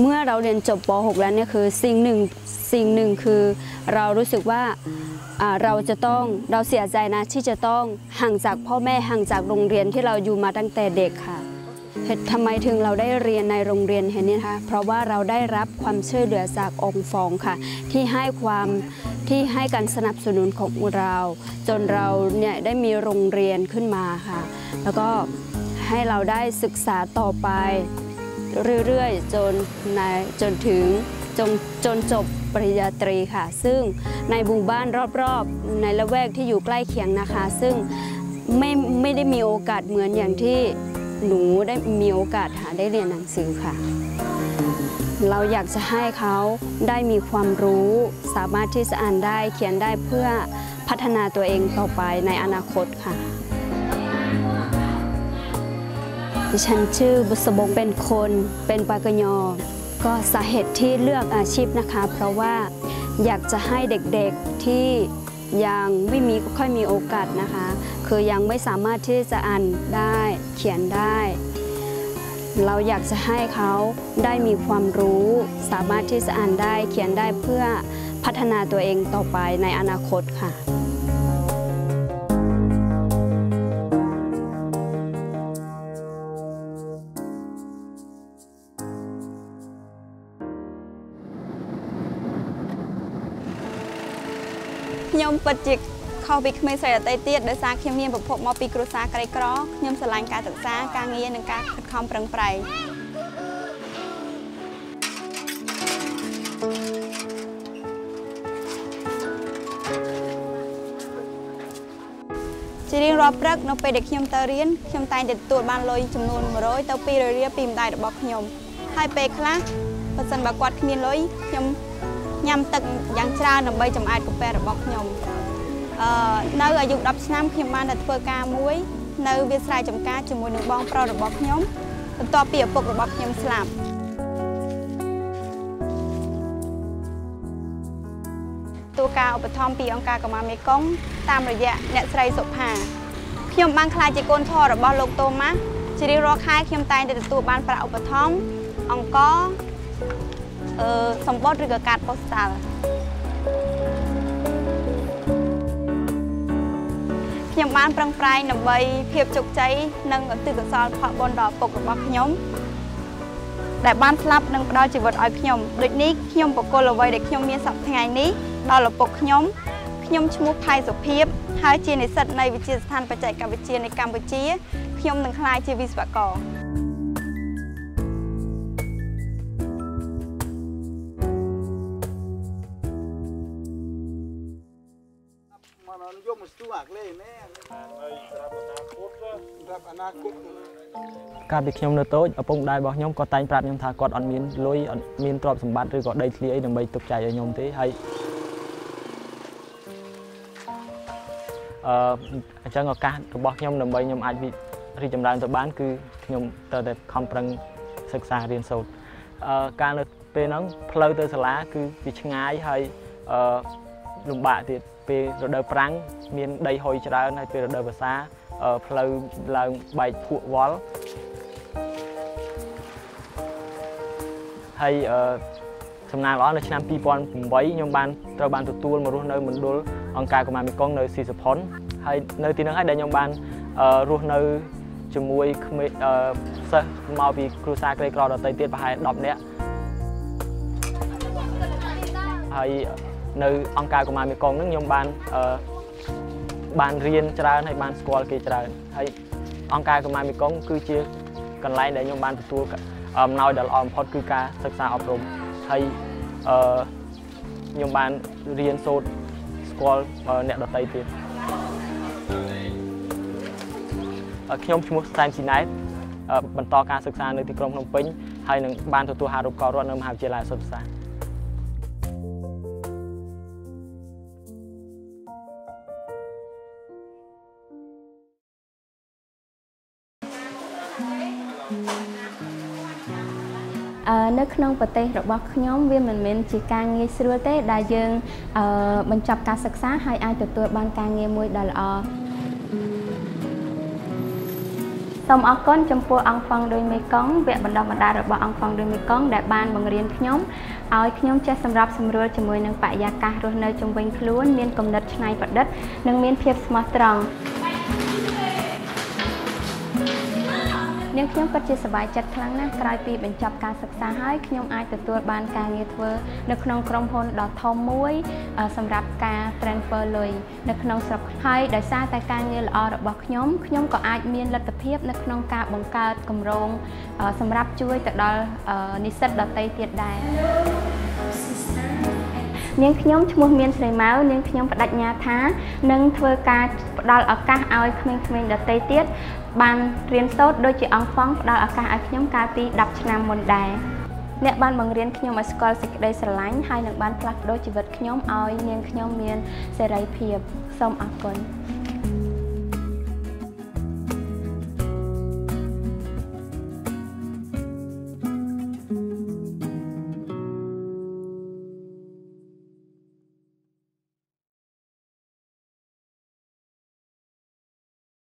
เมื่อเราเรียนจบป .6 แล้วเนี่ยคือสิ่งหนึ่งสิ่งหนึ่งคือเรารู้สึกว่าอ่าเราจะต้องเราเสียใจนะที่จะต้องห่างจากพ่อแม่ห่างจากโรงเรียนที่เราอยู่มาตั้งแต่เด็กค่ะเหตุทำไมถึงเราได้เรียนในโรงเรียนเห็นไหมคะเพราะว่าเราได้รับความช่วยเหลือจากองค์ฟองค่ะ ที่ให้ความที่ให้การสนับสนุนของเรา จนเราเนี่ยได้มีโรงเรียนขึ้นมาค่ะ แล้วก็ให้เราได้ศึกษาต่อไป เรื่อยๆจนในจนถึงจนจนจบปริญญาตรีค่ะ ซึ่งในหมู่บ้านรอบๆ ในละแวกที่อยู่ใกล้เคียงนะคะ ซึ่งไม่ไม่ได้มีโอกาสเหมือนอย่างที่หนูได้มีโอกาสหาได้เรียนหนังสือค่ะ เราอยากจะให้เขาได้มีความรู้ สามารถที่จะอ่านได้เขียนได้เพื่อพัฒนาตัวเองต่อไปในอนาคตค่ะ ดิฉันชื่อบุษบงเป็นคน เป็นปากยอ ก็สาเหตุที่เลือกอาชีพนะคะ เพราะว่าอยากจะให้เด็กๆที่ยังไม่มีค่อยมีโอกาสนะคะ คือยังไม่สามารถที่จะอ่านได้เขียนได้ เราอยากจะให้เขาได้มีความรู้ สามารถที่จะอ่านได้เขียนได้เพื่อพัฒนาตัวเองต่อไปในอนาคตค่ะ ខ្ញុំពិតជាខុសពីក្មេងស្រីដទៃទៀតដោយសារខ្ញុំមានប្រភពមកពីគ្រួសារក្រីក្រខ្ញុំស្រឡាញ់ការសិក្សាការងារនិងការខិតខំប្រឹងប្រែងជារៀងរាល់ព្រឹកនៅពេលដែលខ្ញុំទៅរៀនខ្ញុំតែងតែទទួលបានលុយចំនួន100ទៅ200រៀលពីម្ដាយរបស់ខ្ញុំហើយពេលខ្លះបើសិនបើគាត់គ្មានលុយខ្ញុំ ញ៉ាំទឹកយ៉ាងច្រើនដើម្បីចម្អែតកាហ្វេរបស់ខ្ញុំអឺនៅអាយុ10ឆ្នាំខ្ញុំបានតែធ្វើការមួយ នៅវាលស្រែចម្ការជាមួយនឹងបងប្រុសរបស់ខ្ញុំបន្ទាប់ពីឪពុករបស់ខ្ញុំស្លាប់តួការឧបត្ថម្ភពីអង្គការកម្មាមេគង្គតាមរយៈអ្នកស្រីសុផាខ្ញុំបានខ្លាចជាកូនធររបស់លោកតូម៉ាស់ជារៀងរាល់ខែខ្ញុំតែងតែទទួលបានប្រាក់ឧបត្ថម្ភអង្គអឺ សម្បត្តិឬក៏កាតប៉ូស្តាល់ខ្ញុំបានប្រឹងប្រែងដើម្បីភាពជោគជ័យនិងឧទ្ទិសកុសលផលបុណ្យដល់ឪពុករបស់ខ្ញុំដែលបានស្លាប់និងផ្ដល់ជីវិតឲ្យខ្ញុំដូចនេះខ្ញុំបកគលអ្វីដែលខ្ញុំមានសប្តាហ៍ថ្ងៃនេះដល់ឪពុកខ្ញុំខ្ញុំឈ្មោះថៃសុភាពហើយជានិស្សិតនៃវិទ្យាស្ថានបច្ចេកវិទ្យានៃកម្ពុជាខ្ញុំនឹងក្លាយជាវិស្វករ យកមកស្ទូអាក្លេណែរាប់អនាគតកាលពីខ្ញុំនៅតូចឪពុកម្ដាយរបស់ខ្ញុំក៏តែងប្រាប់ខ្ញុំថាគាត់អត់មានលុយអត់មានទ្រព្យសម្បត្តិឬក៏ដីធ្លីអីដើម្បីទុកចែកឲ្យខ្ញុំទេហើយអឺអញ្ចឹងឱកាសរបស់ខ្ញុំដើម្បីខ្ញុំអាចរីកចម្រើនទៅបាន គឺខ្ញុំត្រូវតែខំប្រឹងសិក្សារៀនសូត្រអឺការនៅពេលហ្នឹងផ្លូវទៅសាលា គឺវាឆ្ងាយហើយអឺ លំបាកទៀតពេលរដូវប្រាំងមានដីហុយច្រើនហើយពេលរដូវវស្សាអឺផ្លូវឡើងបែកភក់វល់ហើយអឺសំណាងល្អនៅឆ្នាំ2008ខ្ញុំបានត្រូវបានទទួលមករស់នៅមណ្ឌលអង្គការកម្មាមេគង្គនៅស៊ីសផុនហើយនៅទីនោះហើយដែលខ្ញុំបានអឺរស់នៅជាមួយក្មេងអឺសិស្សមកពីគ្រួសារក្រីក្រដទៃទៀតប្រហែល10នាក់ហើយ នៅអង្គការកម្មាមេគង្គហ្នឹងខ្ញុំបានអឺបានរៀនច្រើនហើយបានស្គាល់គេច្រើនហើយអង្គការកម្មាមេគង្គគឺជាកន្លែងដែលខ្ញុំបានទទួលអំណោយដ៏ល្អបំផុតគឺការសិក្សាអប់រំហើយអឺខ្ញុំបានរៀនសូត្រស្គាល់អ្នកដទៃទៀតខ្ញុំឈ្មោះសែនស៊ីណែតបន្តការសិក្សានៅទីក្រុងភ្នំពេញហើយនឹងបានទទួលហារូបករណ៍រដ្ឋនៅមហាវិទ្យាល័យសុទ្ធសាស្ត្រ នៅក្នុងប្រទេសរបស់ខ្ញុំវាមិនមែនជាការងាយស្រួលទេ ដែលយើងអឺបញ្ចប់ការសិក្សាហើយអាចទទួលបានការងារមួយដ៏ល្អសសូមអរគុណចំពោះអង្គហ្វង់ដោយមេកុងវគ្គបណ្ដុះបណ្ដាលរបស់អង្គហ្វង់ដោយមេកុងដែលបានបង្រៀនខ្ញុំឲ្យខ្ញុំចេះសម្របសម្រួលជាមួយនឹងបរិយាកាសរស់នៅជុំវិញខ្លួនមានគំនិតច្នៃប្រឌិត និងមានភាពស្មោះត្រង់ នាងខ្ញុំពិតជាសប្បាយចិត្តខ្លាំងណាស់ក្រោយពីបញ្ចប់ការសិក្សាហើយខ្ញុំអាចទទួលបានការងារធ្វើនៅក្នុងក្រុមហ៊ុនដ៏ធំមួយអឺសម្រាប់ការ transfer លុយនៅក្នុងស្រុកហើយដោយសារតែការងារល្អរបស់ខ្ញុំខ្ញុំក៏អាចមានលទ្ធភាពនៅក្នុងការបង្កើតគម្រោងអឺសម្រាប់ជួយទៅដល់អឺនិស្សិតដទៃទៀតដែរនាងខ្ញុំឈ្មោះមានស្រីម៉ៅនាងខ្ញុំបដិញ្ញាថានឹងធ្វើការផ្ដល់ឱកាសឲ្យក្មេងៗដទៃទៀត បានរៀនសូត្រដូចជាអង្គហ្វង់ផ្ដល់ឱកាសឲ្យខ្ញុំកាលពី10ឆ្នាំមុនដែរអ្នកបានបង្រៀនខ្ញុំឲ្យស្គាល់សេចក្តីស្រឡាញ់ហើយនឹងបានផ្លាស់ប្ដូរជីវិតខ្ញុំឲ្យនាងខ្ញុំមានសេរីភាពសូមអរគុណ